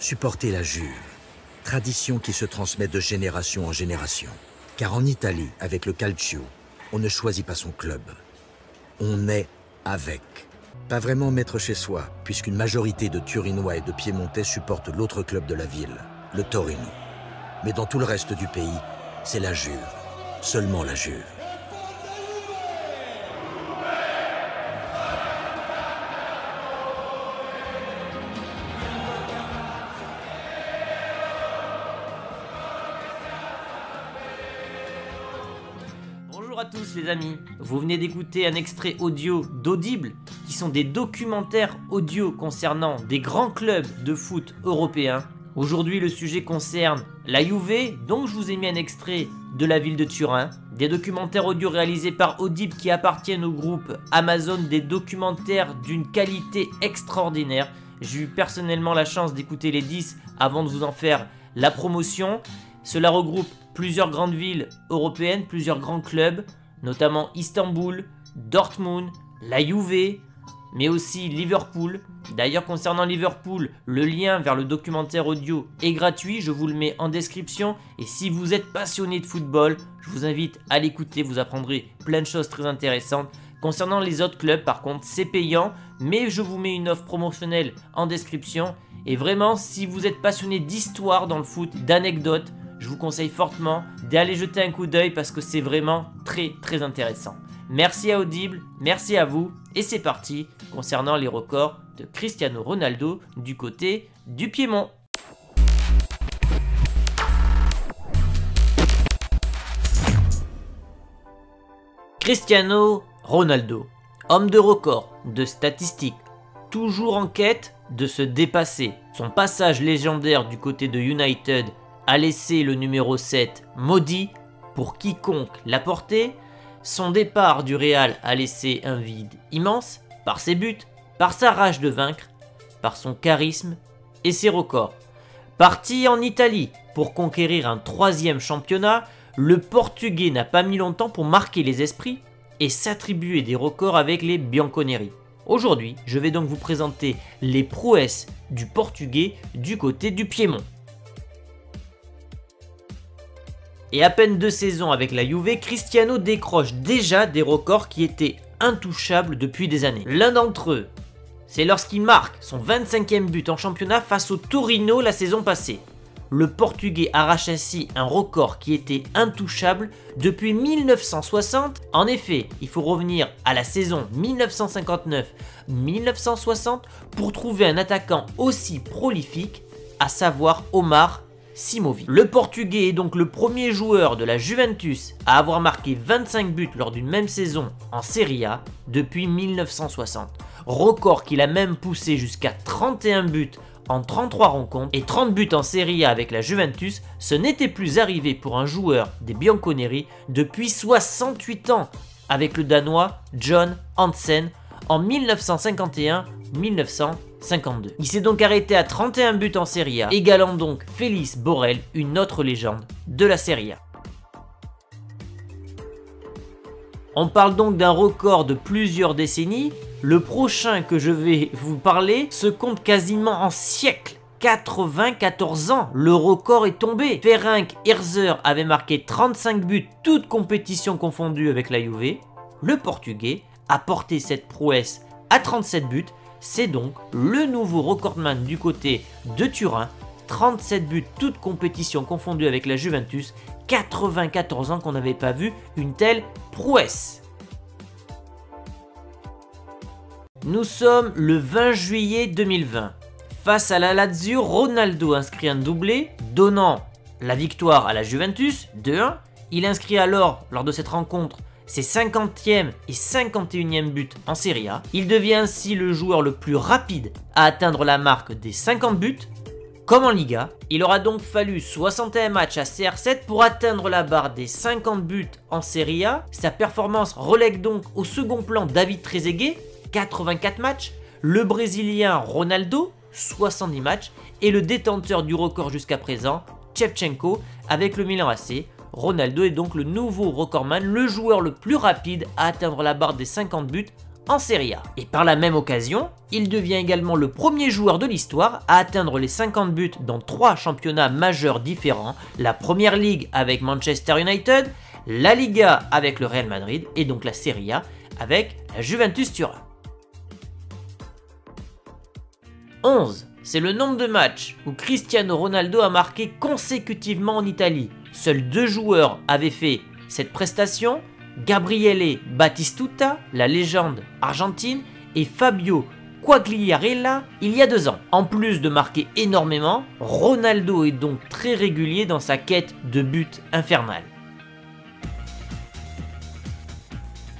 Supporter la Juve, tradition qui se transmet de génération en génération. Car en Italie, avec le calcio, on ne choisit pas son club. On est avec. Pas vraiment maître chez soi, puisqu'une majorité de Turinois et de Piémontais supportent l'autre club de la ville, le Torino. Mais dans tout le reste du pays, c'est la Juve. Seulement la Juve. À tous les amis, vous venez d'écouter un extrait audio d'Audible qui sont des documentaires audio concernant des grands clubs de foot européens. Aujourd'hui le sujet concerne la Juve, donc je vous ai mis un extrait de la ville de Turin, des documentaires audio réalisés par Audible qui appartiennent au groupe Amazon, des documentaires d'une qualité extraordinaire. J'ai eu personnellement la chance d'écouter les 10 avant de vous en faire la promotion. Cela regroupe plusieurs grandes villes européennes, plusieurs grands clubs, notamment Istanbul, Dortmund, la Juve, mais aussi Liverpool. D'ailleurs, concernant Liverpool, le lien vers le documentaire audio est gratuit, je vous le mets en description. Et si vous êtes passionné de football, je vous invite à l'écouter, vous apprendrez plein de choses très intéressantes. Concernant les autres clubs, par contre, c'est payant, mais je vous mets une offre promotionnelle en description. Et vraiment, si vous êtes passionné d'histoire dans le foot, d'anecdotes, je vous conseille fortement d'aller jeter un coup d'œil parce que c'est vraiment très très intéressant. Merci à Audible, merci à vous, et c'est parti concernant les records de Cristiano Ronaldo du côté du Piémont. Cristiano Ronaldo, homme de record, de statistiques, toujours en quête de se dépasser. Son passage légendaire du côté de United a laissé le numéro 7 maudit pour quiconque l'a porté. Son départ du Real a laissé un vide immense par ses buts, par sa rage de vaincre, par son charisme et ses records. Parti en Italie pour conquérir un troisième championnat, le Portugais n'a pas mis longtemps pour marquer les esprits et s'attribuer des records avec les Bianconeri. Aujourd'hui, je vais donc vous présenter les prouesses du Portugais du côté du Piémont. Et à peine deux saisons avec la Juve, Cristiano décroche déjà des records qui étaient intouchables depuis des années. L'un d'entre eux, c'est lorsqu'il marque son 25e but en championnat face au Torino la saison passée. Le Portugais arrache ainsi un record qui était intouchable depuis 1960. En effet, il faut revenir à la saison 1959-1960 pour trouver un attaquant aussi prolifique, à savoir Omar Le Portugais est donc le premier joueur de la Juventus à avoir marqué 25 buts lors d'une même saison en Serie A depuis 1960. Record qu'il a même poussé jusqu'à 31 buts en 33 rencontres et 30 buts en Serie A avec la Juventus, ce n'était plus arrivé pour un joueur des Bianconeri depuis 68 ans avec le Danois John Hansen en 1951-1952. Il s'est donc arrêté à 31 buts en Serie A, égalant donc Félix Borel, une autre légende de la Serie A. On parle donc d'un record de plusieurs décennies. Le prochain que je vais vous parler se compte quasiment en siècles. 94 ans, le record est tombé. Ferenc Herzer avait marqué 35 buts, toutes compétitions confondues avec la Juve. Le Portugais a porté cette prouesse à 37 buts. C'est donc le nouveau recordman du côté de Turin. 37 buts, toutes compétitions confondues avec la Juventus. 94 ans qu'on n'avait pas vu une telle prouesse. Nous sommes le 20 juillet 2020. Face à la Lazio, Ronaldo inscrit un doublé, donnant la victoire à la Juventus 2-1. Il inscrit alors, lors de cette rencontre, ses 50e et 51e buts en Serie A. Il devient ainsi le joueur le plus rapide à atteindre la marque des 50 buts. Comme en Liga, il aura donc fallu 61 matchs à CR7 pour atteindre la barre des 50 buts en Serie A. Sa performance relègue donc au second plan David Trezeguet, 84 matchs, le Brésilien Ronaldo, 70 matchs, et le détenteur du record jusqu'à présent, Chevchenko, avec le Milan AC. Ronaldo est donc le nouveau recordman, le joueur le plus rapide à atteindre la barre des 50 buts en Serie A. Et par la même occasion, il devient également le premier joueur de l'histoire à atteindre les 50 buts dans trois championnats majeurs différents, la Première Ligue avec Manchester United, la Liga avec le Real Madrid et donc la Serie A avec la Juventus Turin. 11. C'est le nombre de matchs où Cristiano Ronaldo a marqué consécutivement en Italie. Seuls deux joueurs avaient fait cette prestation, Gabriele Battistuta, la légende argentine, et Fabio Quagliarella il y a deux ans. En plus de marquer énormément, Ronaldo est donc très régulier dans sa quête de but infernal.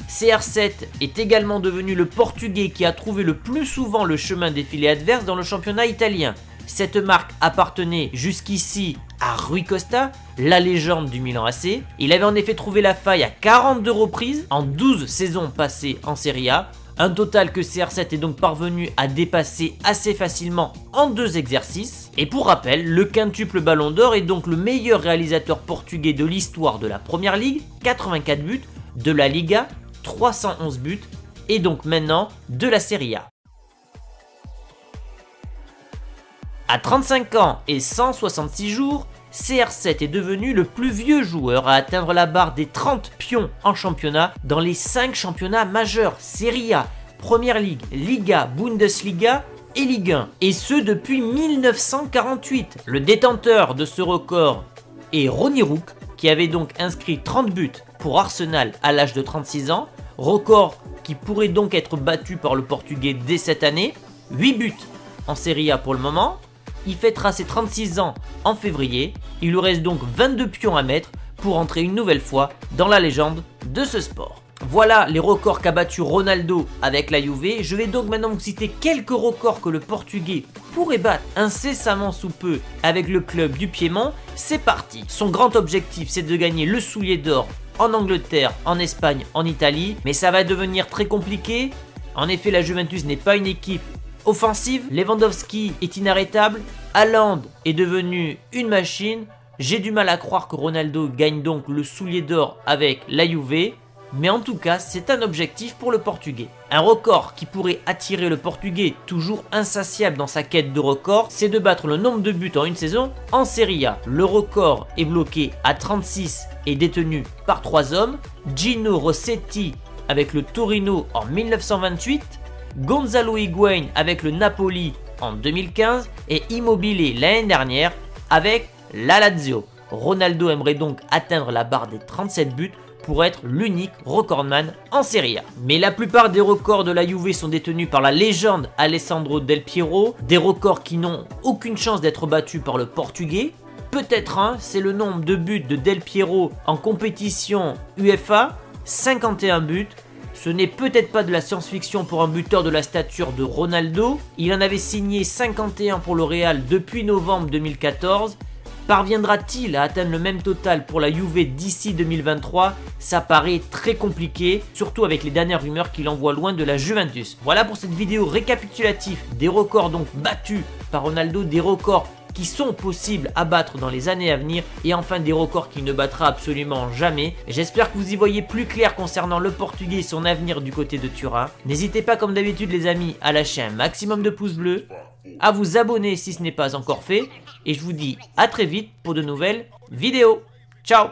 CR7 est également devenu le portugais qui a trouvé le plus souvent le chemin des filets adverses dans le championnat italien. Cette marque appartenait jusqu'ici à Rui Costa, la légende du Milan AC. Il avait en effet trouvé la faille à 42 reprises en 12 saisons passées en Serie A, un total que CR7 est donc parvenu à dépasser assez facilement en deux exercices. Et pour rappel, le quintuple Ballon d'Or est donc le meilleur réalisateur portugais de l'histoire de la Première Ligue, 84 buts, de la Liga, 311 buts et donc maintenant de la Serie A. À 35 ans et 166 jours, CR7 est devenu le plus vieux joueur à atteindre la barre des 30 pions en championnat dans les 5 championnats majeurs Serie A, Première Ligue, Liga, Bundesliga et Ligue 1. Et ce depuis 1948. Le détenteur de ce record est Ronnie Rook qui avait donc inscrit 30 buts pour Arsenal à l'âge de 36 ans, record qui pourrait donc être battu par le Portugais dès cette année, 8 buts en Serie A pour le moment, il fêtera ses 36 ans en février, il lui reste donc 22 pions à mettre pour entrer une nouvelle fois dans la légende de ce sport. Voilà les records qu'a battu Ronaldo avec la Juve. Je vais donc maintenant vous citer quelques records que le Portugais pourrait battre incessamment sous peu avec le club du Piémont. C'est parti Son grand objectif c'est de gagner le soulier d'or en Angleterre, en Espagne, en Italie, mais ça va devenir très compliqué. En effet, la Juventus n'est pas une équipe offensive, Lewandowski est inarrêtable, Haaland est devenu une machine. J'ai du mal à croire que Ronaldo gagne donc le soulier d'or avec la Juve, mais en tout cas, c'est un objectif pour le Portugais. Un record qui pourrait attirer le Portugais, toujours insatiable dans sa quête de record, c'est de battre le nombre de buts en une saison en Serie A. Le record est bloqué à 36 et détenu par trois hommes, Gino Rossetti avec le Torino en 1928, Gonzalo Higuain avec le Napoli en 2015 et Immobile l'année dernière avec la Lazio. Ronaldo aimerait donc atteindre la barre des 37 buts pour être l'unique recordman en Serie A. Mais la plupart des records de la Juve sont détenus par la légende Alessandro Del Piero, des records qui n'ont aucune chance d'être battus par le portugais. Peut-être un, c'est le nombre de buts de Del Piero en compétition UEFA, 51 buts. Ce n'est peut-être pas de la science-fiction pour un buteur de la stature de Ronaldo. Il en avait signé 51 pour le Real depuis novembre 2014 Parviendra-t-il à atteindre le même total pour la Juve d'ici 2023 Ça paraît très compliqué, surtout avec les dernières rumeurs qu'il envoie loin de la Juventus. Voilà pour cette vidéo récapitulative des records donc battus par Ronaldo, des records qui sont possibles à battre dans les années à venir et enfin des records qu'il ne battra absolument jamais. J'espère que vous y voyez plus clair concernant le portugais et son avenir du côté de Turin. N'hésitez pas comme d'habitude les amis à lâcher un maximum de pouces bleus, à vous abonner si ce n'est pas encore fait et je vous dis à très vite pour de nouvelles vidéos. Ciao